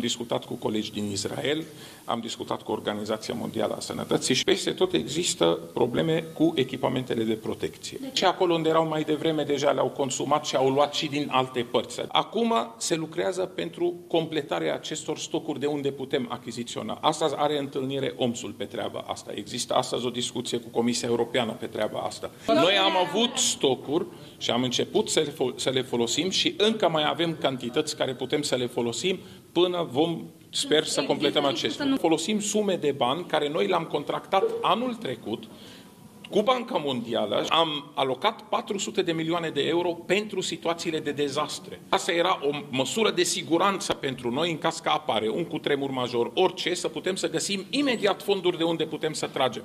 Am discutat cu colegi din Israel, am discutat cu Organizația Mondială a Sănătății și peste tot există probleme cu echipamentele de protecție. Și acolo unde erau mai devreme deja le-au consumat și au luat și din alte părți. Acum se lucrează pentru completarea acestor stocuri de unde putem achiziționa. Astăzi are întâlnire OMSul pe treaba asta. Există astăzi o discuție cu Comisia Europeană pe treaba asta. Noi am avut stocuri și am început să le, să le folosim și încă mai avem cantități care putem să le folosim până vom, sper, să completăm acestea. Folosim sume de bani care noi le-am contractat anul trecut cu Banca Mondială am alocat 400 de milioane de euro pentru situațiile de dezastre. Asta era o măsură de siguranță pentru noi în caz că apare un cutremur major, orice, să putem să găsim imediat fonduri de unde putem să tragem.